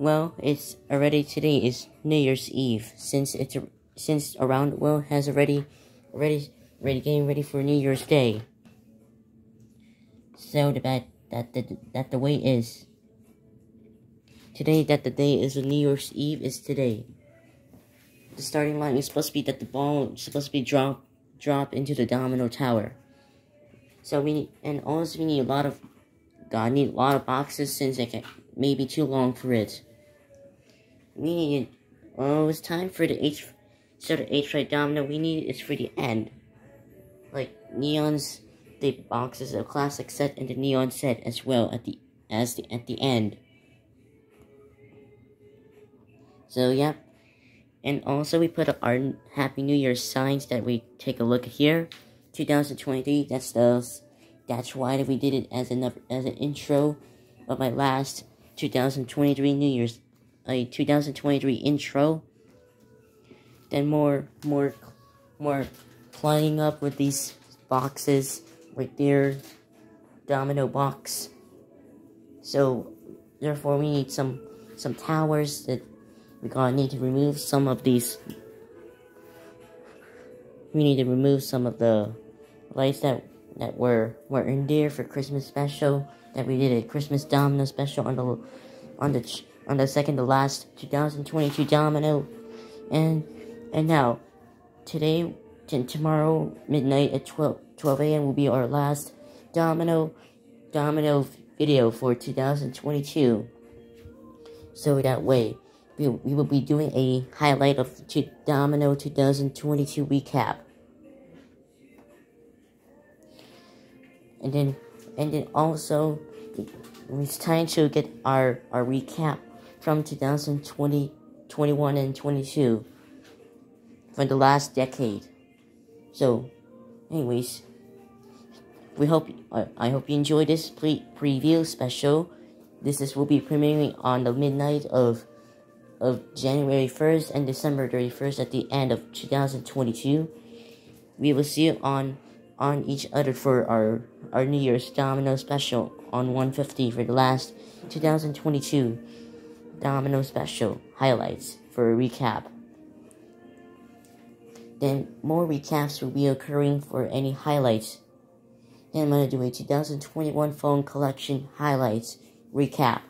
well, it's already today is New Year's Eve since it's since around world has already already already getting ready for New Year's Day. So the bad that the that the way is today that the day is New Year's Eve is today. The starting line is supposed to be that the ball is supposed to be drop drop into the domino tower. So we need, and also we need a lot of God need a lot of boxes since it can, may be too long for it. We need oh it's time for the H so the H right domino we need is for the end. Like neons the boxes of classic set and the neon set as well at the as the at the end. So yeah. And also we put our Happy New Year signs that we take a look at here. 2023, that's those. that's why we did it as an as an intro of my last 2023 New Year's a 2023 intro. Then more more more climbing up with these boxes right there. Domino box. So therefore we need some some towers that we gonna need to remove some of these. We need to remove some of the lights that that were were in there for Christmas special that we did a Christmas domino special on the on the on the second to last 2022 domino and and now today and tomorrow midnight at 12 12 a.m. will be our last domino domino video for 2022 so that way we, we will be doing a highlight of domino 2022 recap and then and then also it's time to get our our recap from 2020 21 and 22 for the last decade. So anyways we hope I, I hope you enjoy this pre preview special. This is will be premiering on the midnight of of January 1st and December 31st at the end of 2022 we will see you on on each other for our, our New Year's Domino special on 150 for the last 2022 Domino special highlights for a recap. Then more recaps will be occurring for any highlights. Then I'm going to do a 2021 phone collection highlights recap.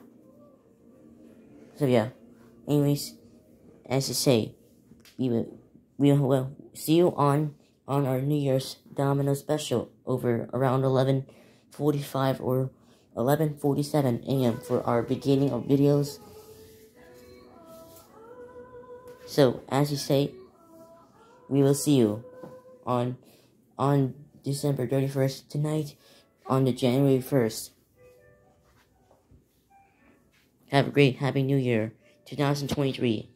So yeah, anyways, as I say, we will, we will see you on on our New Year's Domino special over around 11:45 or 11:47 a.m. for our beginning of videos. So, as you say, we will see you on on December 31st tonight on the January 1st. Have a great Happy New Year 2023.